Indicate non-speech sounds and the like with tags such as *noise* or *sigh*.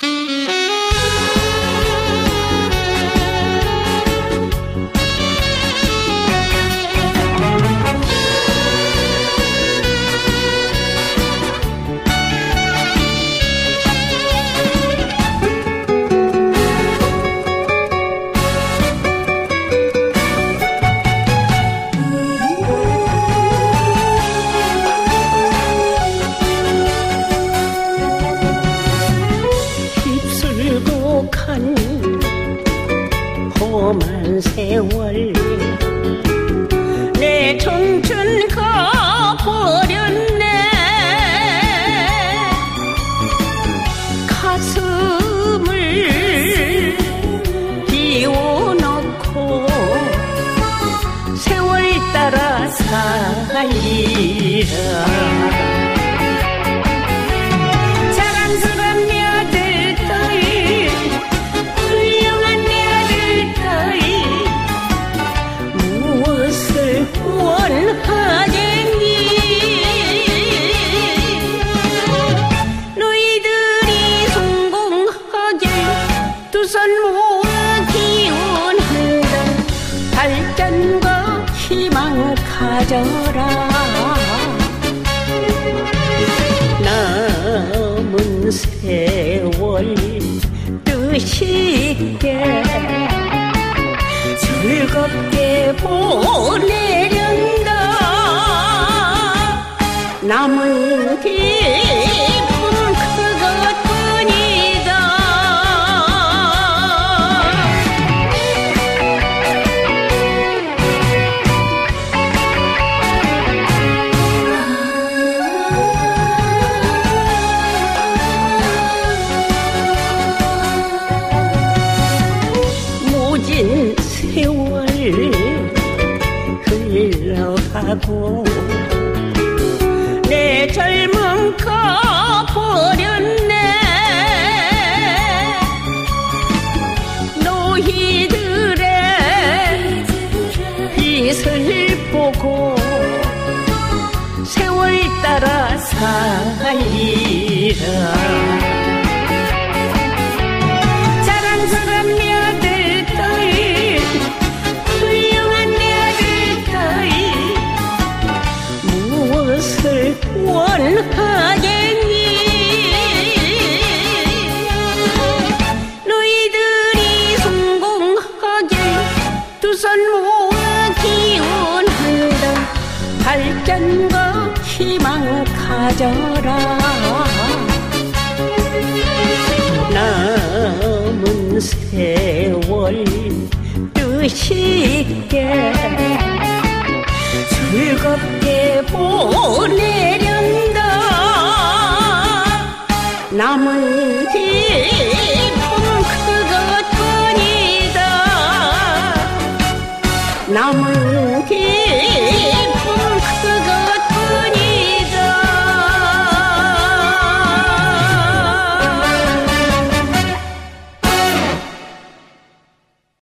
Mm-hmm. *laughs* 험한 세월 내 청춘 가버렸네. 가슴을 비워놓고 세월 따라 살리라 발전과 희망 가져라. 남은 세월 뜻이 있게 즐겁게 보내련다. 남은 기 흘러가고 내 젊음 가버렸네. 너희들의 빛을 보고 세월 따라 살리라 발전과 희망 가져라. 남은 세월 뜻이 있게 즐겁게 보내 남은 기쁨 그것뿐이다 남은 길